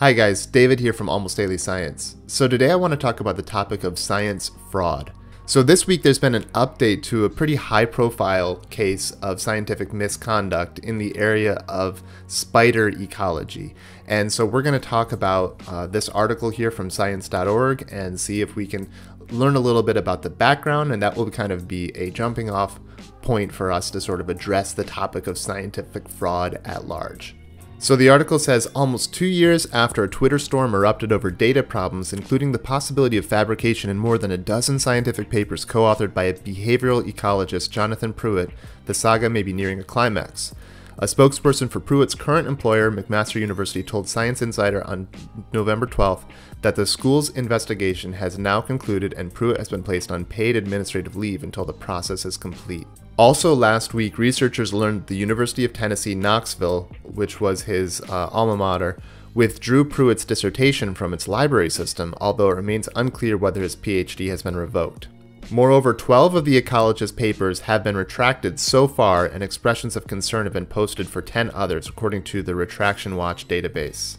Hi guys, David here from Almost Daily Science. So today I want to talk about the topic of science fraud. So this week there's been an update to a pretty high profile case of scientific misconduct in the area of spider ecology. And so we're going to talk about uh, this article here from science.org and see if we can learn a little bit about the background and that will kind of be a jumping off point for us to sort of address the topic of scientific fraud at large. So the article says almost two years after a Twitter storm erupted over data problems, including the possibility of fabrication in more than a dozen scientific papers co authored by a behavioral ecologist Jonathan Pruitt, the saga may be nearing a climax. A spokesperson for Pruitt's current employer, McMaster University, told Science Insider on November 12th that the school's investigation has now concluded and Pruitt has been placed on paid administrative leave until the process is complete. Also, last week, researchers learned the University of Tennessee Knoxville, which was his uh, alma mater, withdrew Pruitt's dissertation from its library system, although it remains unclear whether his PhD has been revoked. Moreover, 12 of the ecologist's papers have been retracted so far, and expressions of concern have been posted for 10 others, according to the Retraction Watch database.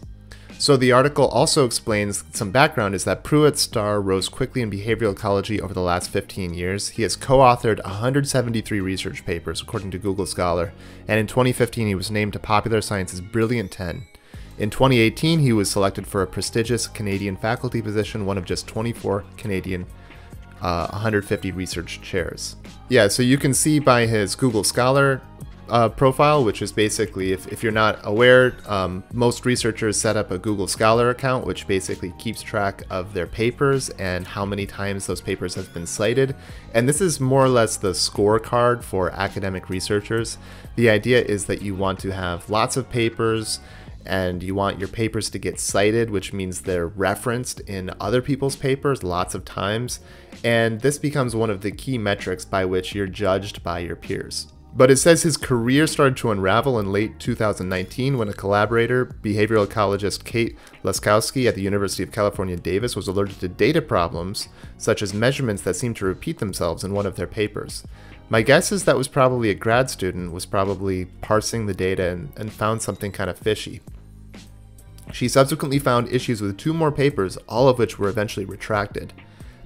So the article also explains some background is that Pruitt's star rose quickly in behavioral ecology over the last 15 years. He has co-authored 173 research papers according to Google Scholar, and in 2015 he was named to Popular Science's Brilliant 10. In 2018, he was selected for a prestigious Canadian faculty position, one of just 24 Canadian uh, 150 research chairs. Yeah, so you can see by his Google Scholar uh, profile, which is basically, if, if you're not aware, um, most researchers set up a Google Scholar account, which basically keeps track of their papers and how many times those papers have been cited. And this is more or less the scorecard for academic researchers. The idea is that you want to have lots of papers and you want your papers to get cited, which means they're referenced in other people's papers lots of times. And this becomes one of the key metrics by which you're judged by your peers. But it says his career started to unravel in late 2019 when a collaborator, behavioral ecologist Kate Laskowski at the University of California, Davis, was alerted to data problems, such as measurements that seemed to repeat themselves in one of their papers. My guess is that was probably a grad student, was probably parsing the data and, and found something kind of fishy. She subsequently found issues with two more papers, all of which were eventually retracted.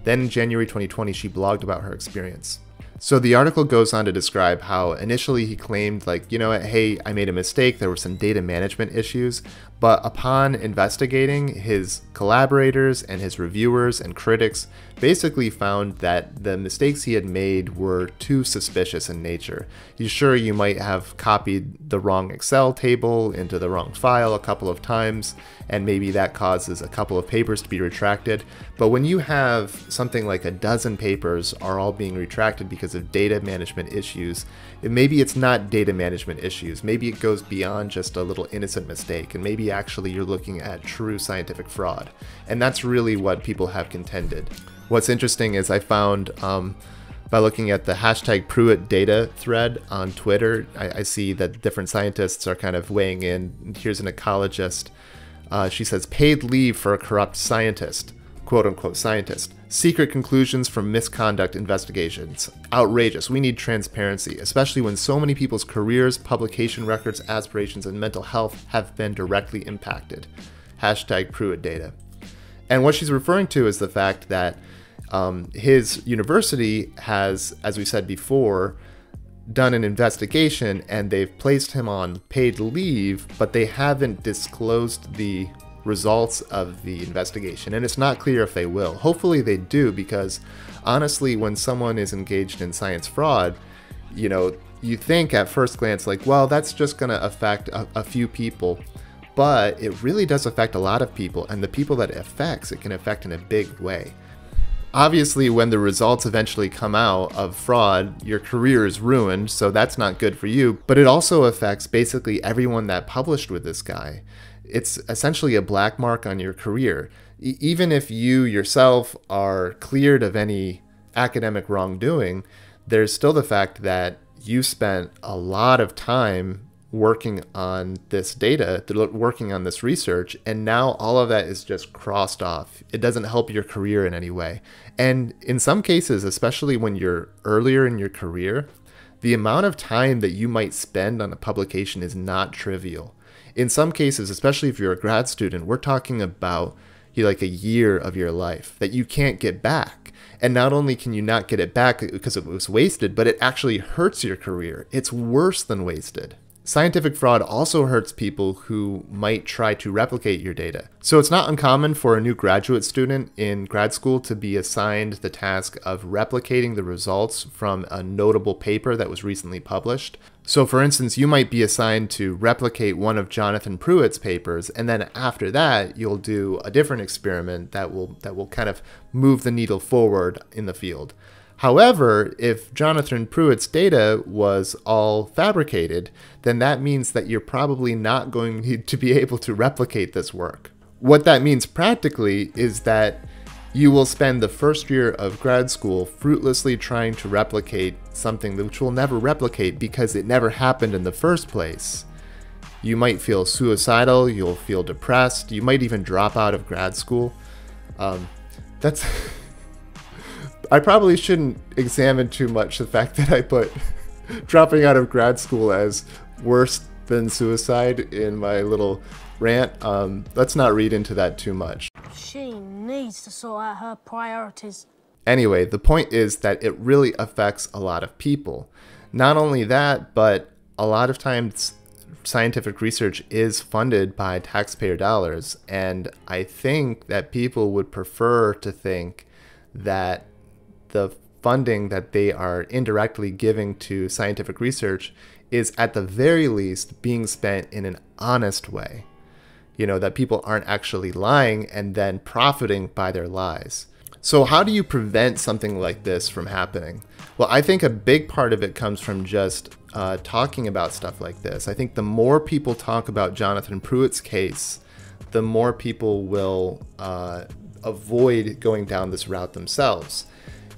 Then in January 2020, she blogged about her experience. So the article goes on to describe how initially he claimed, like, you know, hey, I made a mistake, there were some data management issues, but upon investigating, his collaborators and his reviewers and critics basically found that the mistakes he had made were too suspicious in nature. You sure you might have copied the wrong Excel table into the wrong file a couple of times, and maybe that causes a couple of papers to be retracted. But when you have something like a dozen papers are all being retracted because of data management issues, maybe it's not data management issues. Maybe it goes beyond just a little innocent mistake, and maybe actually you're looking at true scientific fraud. And that's really what people have contended. What's interesting is I found um, by looking at the hashtag Pruitt data thread on Twitter, I, I, see that different scientists are kind of weighing in. Here's an ecologist. Uh, she says, paid leave for a corrupt scientist, quote unquote scientist. Secret conclusions from misconduct investigations. Outrageous. We need transparency, especially when so many people's careers, publication records, aspirations, and mental health have been directly impacted. Hashtag Pruitt data. And what she's referring to is the fact that um, his university has, as we said before, done an investigation and they've placed him on paid leave, but they haven't disclosed the results of the investigation, and it's not clear if they will. Hopefully, they do, because honestly, when someone is engaged in science fraud, you know, you think at first glance, like, well, that's just going to affect a, a, few people, but it really does affect a lot of people, and the people that it affects, it can affect in a big way. Obviously, when the results eventually come out of fraud, your career is ruined, so that's not good for you, but it also affects basically everyone that published with this guy it's essentially a black mark on your career. E- even if you yourself are cleared of any academic wrongdoing, there's still the fact that you spent a lot of time working on this data, working on this research, and now all of that is just crossed off. It doesn't help your career in any way. And in some cases, especially when you're earlier in your career, the amount of time that you might spend on a publication is not trivial. In some cases, especially if you're a grad student, we're talking about you like a year of your life that you can't get back. And not only can you not get it back because it was wasted, but it actually hurts your career. It's worse than wasted. Scientific fraud also hurts people who might try to replicate your data. So it's not uncommon for a new graduate student in grad school to be assigned the task of replicating the results from a notable paper that was recently published. So for instance, you might be assigned to replicate one of Jonathan Pruitt's papers and then after that you'll do a different experiment that will that will kind of move the needle forward in the field. However, if Jonathan Pruitt's data was all fabricated, then that means that you're probably not going to be able to replicate this work. What that means practically is that you will spend the first year of grad school fruitlessly trying to replicate something which will never replicate because it never happened in the first place. You might feel suicidal, you'll feel depressed, you might even drop out of grad school. Um, that's. I probably shouldn't examine too much the fact that I put dropping out of grad school as worse than suicide in my little rant. Um, let's not read into that too much. She needs to sort out her priorities. Anyway, the point is that it really affects a lot of people. Not only that, but a lot of times scientific research is funded by taxpayer dollars. And I think that people would prefer to think that the funding that they are indirectly giving to scientific research is at the very least being spent in an honest way. You know, that people aren't actually lying and then profiting by their lies. So, how do you prevent something like this from happening? Well, I think a big part of it comes from just uh, talking about stuff like this. I think the more people talk about Jonathan Pruitt's case, the more people will uh, avoid going down this route themselves.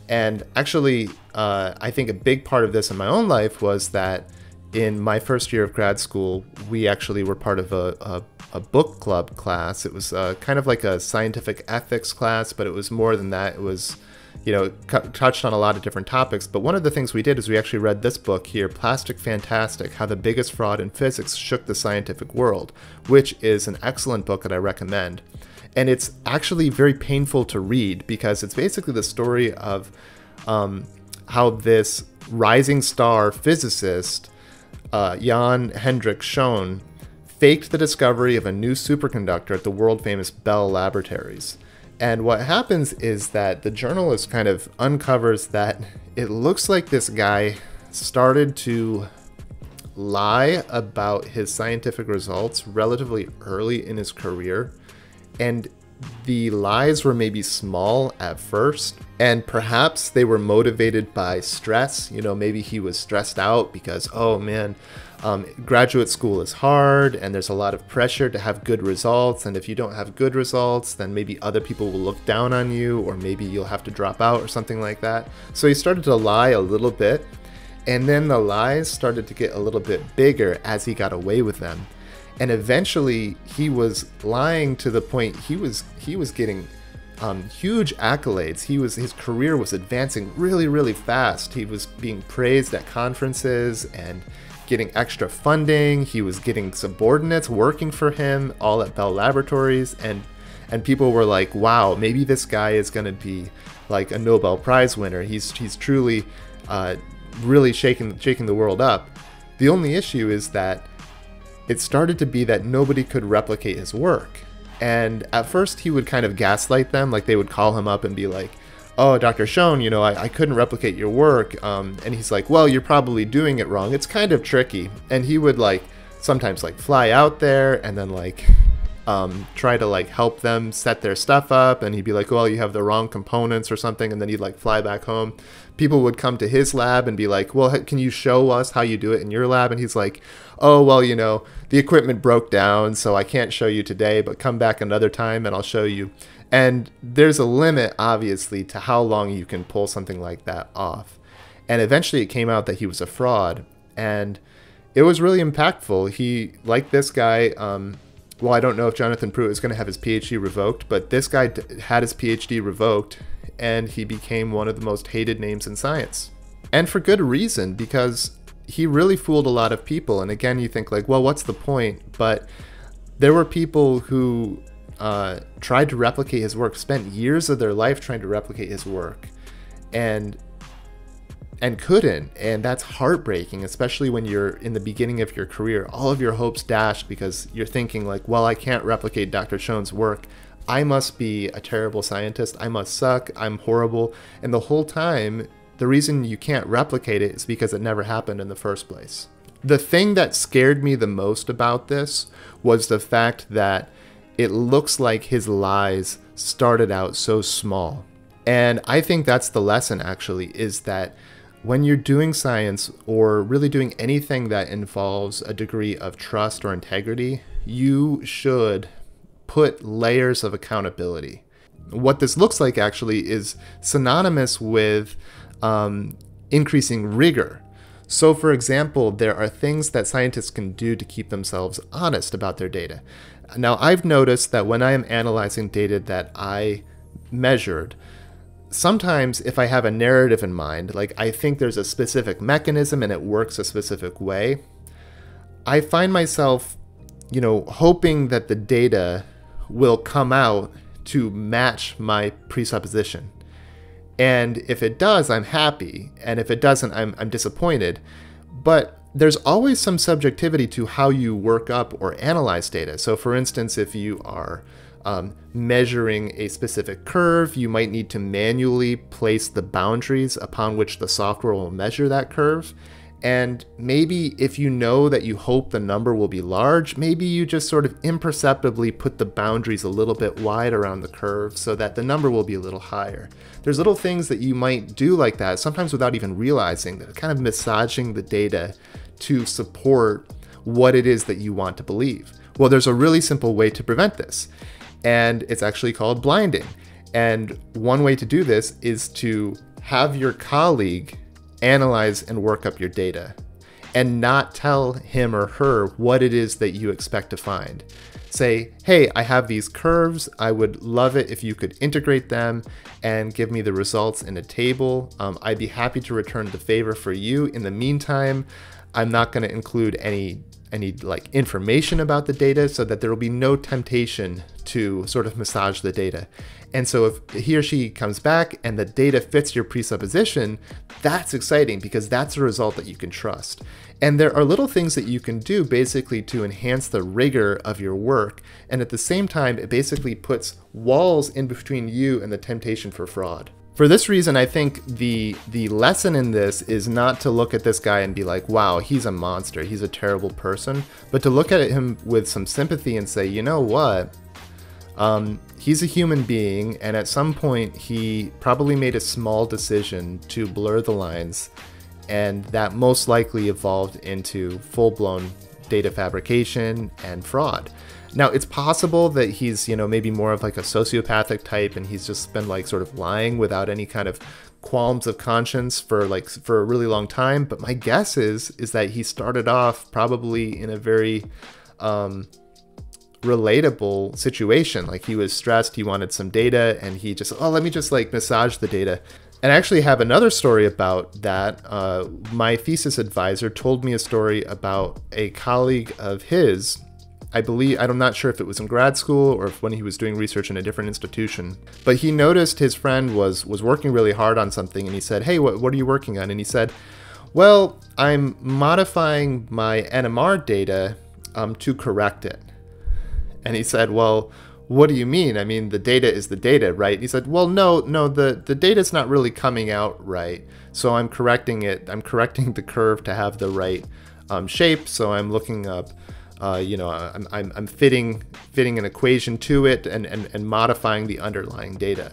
And actually, uh, I think a big part of this in my own life was that in my first year of grad school, we actually were part of a, a, a book club class. It was uh, kind of like a scientific ethics class, but it was more than that. It was, you know, touched on a lot of different topics. But one of the things we did is we actually read this book here, Plastic Fantastic How the Biggest Fraud in Physics Shook the Scientific World, which is an excellent book that I recommend and it's actually very painful to read because it's basically the story of um, how this rising star physicist uh, Jan Hendrik Schoen faked the discovery of a new superconductor at the world famous Bell Laboratories. And what happens is that the journalist kind of uncovers that it looks like this guy started to lie about his scientific results relatively early in his career and the lies were maybe small at first, and perhaps they were motivated by stress. You know, maybe he was stressed out because, oh man, um, graduate school is hard and there's a lot of pressure to have good results. And if you don't have good results, then maybe other people will look down on you, or maybe you'll have to drop out or something like that. So he started to lie a little bit, and then the lies started to get a little bit bigger as he got away with them and eventually he was lying to the point he was he was getting um, huge accolades. He was his career was advancing really really fast. He was being praised at conferences and getting extra funding. He was getting subordinates working for him all at Bell Laboratories and and people were like, "Wow, maybe this guy is going to be like a Nobel Prize winner. He's he's truly uh, really shaking shaking the world up." The only issue is that it started to be that nobody could replicate his work. And at first, he would kind of gaslight them, like they would call him up and be like, Oh, Dr. Schoen, you know, I, I couldn't replicate your work. Um, and he's like, Well, you're probably doing it wrong. It's kind of tricky. And he would like sometimes like fly out there and then like um, try to like help them set their stuff up and he'd be like well you have the wrong components or something and then he'd like fly back home. People would come to his lab and be like well can you show us how you do it in your lab? And he's like oh well you know the equipment broke down so i can't show you today but come back another time and i'll show you. And there's a limit obviously to how long you can pull something like that off. And eventually it came out that he was a fraud and it was really impactful. He like this guy um, well, I don't know if Jonathan Pruitt is going to have his PhD revoked, but this guy had his PhD revoked and he became one of the most hated names in science. And for good reason, because he really fooled a lot of people. And again, you think like, well, what's the point? But there were people who uh, tried to replicate his work, spent years of their life trying to replicate his work, and and couldn't. And that's heartbreaking, especially when you're in the beginning of your career. All of your hopes dashed because you're thinking like, well, I can't replicate Dr. Schoen's work. I must be a terrible scientist. I must suck. I'm horrible. And the whole time, the reason you can't replicate it is because it never happened in the first place. The thing that scared me the most about this was the fact that it looks like his lies started out so small. And I think that's the lesson actually is that when you're doing science or really doing anything that involves a degree of trust or integrity, you should put layers of accountability. What this looks like actually is synonymous with um, increasing rigor. So, for example, there are things that scientists can do to keep themselves honest about their data. Now, I've noticed that when I am analyzing data that I measured, sometimes if I have a narrative in mind, like I think there's a specific mechanism and it works a specific way, I find myself, you know, hoping that the data will come out to match my presupposition. And if it does, I'm happy. And if it doesn't, I'm, I'm disappointed. But there's always some subjectivity to how you work up or analyze data. So, for instance, if you are um, measuring a specific curve, you might need to manually place the boundaries upon which the software will measure that curve. And maybe if you know that you hope the number will be large, maybe you just sort of imperceptibly put the boundaries a little bit wide around the curve so that the number will be a little higher. There's little things that you might do like that, sometimes without even realizing that, kind of massaging the data to support what it is that you want to believe. Well, there's a really simple way to prevent this, and it's actually called blinding. And one way to do this is to have your colleague analyze and work up your data and not tell him or her what it is that you expect to find. Say, hey, I have these curves. I would love it if you could integrate them and give me the results in a table. Um, I'd be happy to return the favor for you. In the meantime, I'm not going to include any any like information about the data so that there will be no temptation to sort of massage the data. And so if he or she comes back and the data fits your presupposition, that's exciting because that's a result that you can trust. And there are little things that you can do basically to enhance the rigor of your work. And at the same time, it basically puts walls in between you and the temptation for fraud. For this reason, I think the the lesson in this is not to look at this guy and be like, "Wow, he's a monster. He's a terrible person," but to look at him with some sympathy and say, "You know what? Um, he's a human being, and at some point, he probably made a small decision to blur the lines, and that most likely evolved into full blown data fabrication and fraud. Now, it's possible that he's, you know, maybe more of like a sociopathic type and he's just been like sort of lying without any kind of qualms of conscience for like for a really long time, but my guess is is that he started off probably in a very um relatable situation. Like he was stressed, he wanted some data, and he just, oh, let me just like massage the data. And I actually have another story about that. Uh, my thesis advisor told me a story about a colleague of his. I believe, I'm not sure if it was in grad school or if when he was doing research in a different institution, but he noticed his friend was, was working really hard on something and he said, Hey, what, what are you working on? And he said, Well, I'm modifying my NMR data um, to correct it. And he said, Well, what do you mean? I mean, the data is the data, right? He said, Well, no, no, the, the data's not really coming out right. So I'm correcting it. I'm correcting the curve to have the right um, shape. So I'm looking up, uh, you know, I'm, I'm, I'm fitting fitting an equation to it and, and, and modifying the underlying data.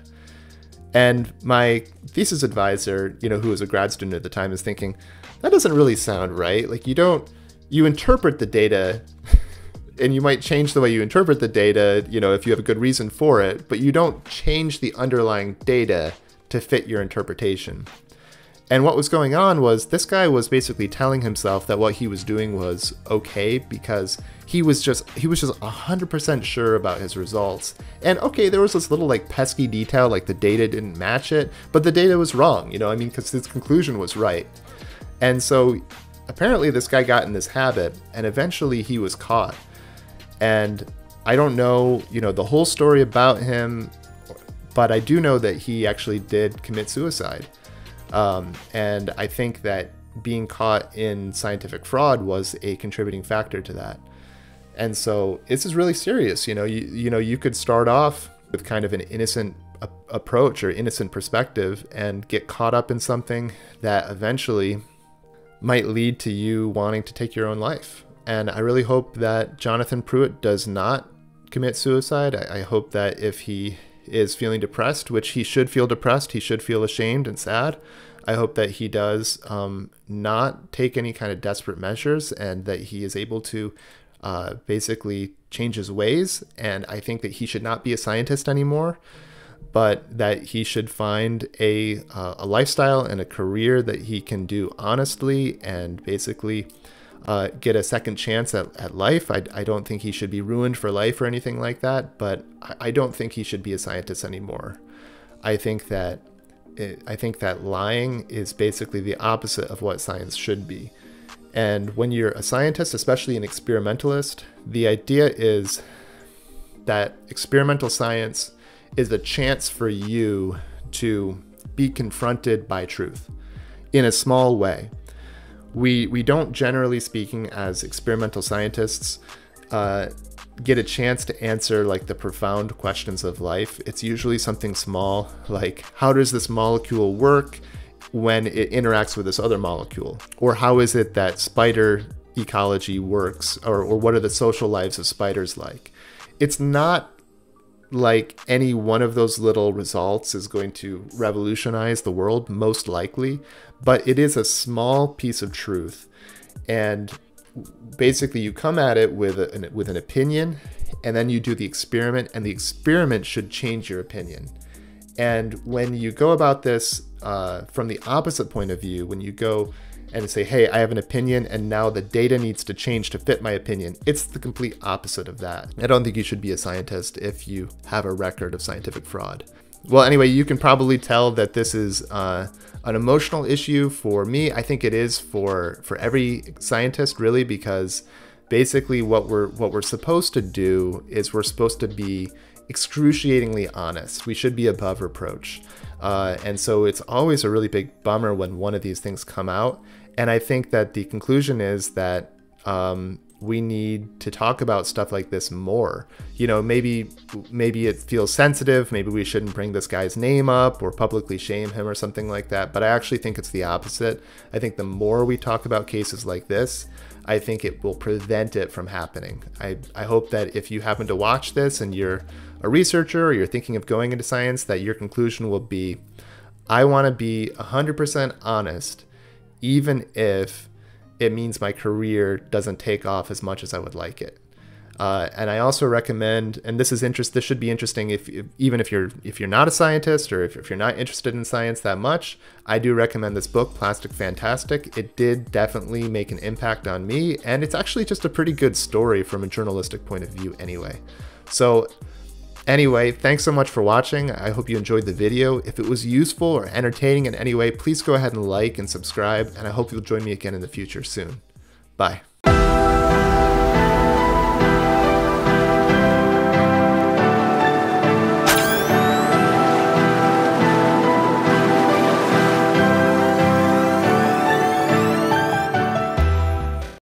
And my thesis advisor, you know, who was a grad student at the time, is thinking, that doesn't really sound right. Like you don't, you interpret the data and you might change the way you interpret the data, you know, if you have a good reason for it, but you don't change the underlying data to fit your interpretation. And what was going on was this guy was basically telling himself that what he was doing was okay because he was just he was just 100% sure about his results. And okay, there was this little like pesky detail like the data didn't match it, but the data was wrong, you know, I mean cuz his conclusion was right. And so apparently this guy got in this habit and eventually he was caught. And I don't know, you know, the whole story about him, but I do know that he actually did commit suicide. Um, and I think that being caught in scientific fraud was a contributing factor to that. And so this is really serious. You know, you, you know, you could start off with kind of an innocent a- approach or innocent perspective and get caught up in something that eventually might lead to you wanting to take your own life. And I really hope that Jonathan Pruitt does not commit suicide. I, I hope that if he is feeling depressed, which he should feel depressed, he should feel ashamed and sad. I hope that he does um, not take any kind of desperate measures and that he is able to uh, basically change his ways. And I think that he should not be a scientist anymore, but that he should find a, uh, a lifestyle and a career that he can do honestly and basically uh, get a second chance at, at life. I, I don't think he should be ruined for life or anything like that, but I, I don't think he should be a scientist anymore. I think that it, I think that lying is basically the opposite of what science should be. And when you're a scientist, especially an experimentalist, the idea is that experimental science is a chance for you to be confronted by truth in a small way. We, we don't, generally speaking, as experimental scientists, uh, get a chance to answer like the profound questions of life. It's usually something small, like how does this molecule work? when it interacts with this other molecule? Or how is it that spider ecology works? Or, or what are the social lives of spiders like? It's not like any one of those little results is going to revolutionize the world, most likely, but it is a small piece of truth. And basically, you come at it with, an, with an opinion, and then you do the experiment, and the experiment should change your opinion. And when you go about this uh, from the opposite point of view, when you go and say, hey, I have an opinion and now the data needs to change to fit my opinion, it's the complete opposite of that. I don't think you should be a scientist if you have a record of scientific fraud. Well, anyway, you can probably tell that this is uh, an emotional issue for me. I think it is for for every scientist, really, because basically what we're what we're supposed to do is we're supposed to be excruciatingly honest. We should be above reproach. Uh, and so it's always a really big bummer when one of these things come out. And I think that the conclusion is that um, we need to talk about stuff like this more. You know, maybe maybe it feels sensitive. Maybe we shouldn't bring this guy's name up or publicly shame him or something like that. But I actually think it's the opposite. I think the more we talk about cases like this, I think it will prevent it from happening. I, I hope that if you happen to watch this and you're a researcher or you're thinking of going into science, that your conclusion will be I want to be 100% honest, even if it means my career doesn't take off as much as I would like it. Uh, and I also recommend, and this is interest. This should be interesting if, if, even if you're if you're not a scientist or if, if you're not interested in science that much. I do recommend this book, Plastic Fantastic. It did definitely make an impact on me, and it's actually just a pretty good story from a journalistic point of view, anyway. So Anyway, thanks so much for watching. I hope you enjoyed the video. If it was useful or entertaining in any way, please go ahead and like and subscribe, and I hope you'll join me again in the future soon. Bye.